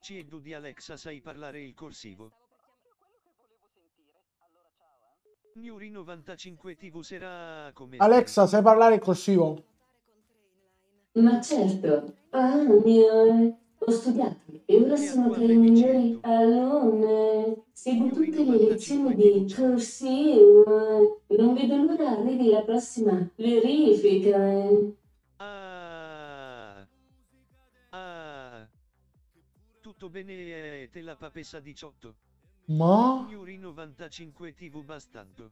Ciedu di Alexa sai parlare il corsivo? Nuri 95 TV sarà come... Alexa, sai parlare il corsivo? Ma certo, ah mio, ho studiato e ora sono tra i migliori alunni. Seguo tutte le lezioni di corsivo. Non vedo l'ora arrivi la prossima verifica. Tutto bene eh, te la papessa 18. Ma? Nuri 95 TV bastanto.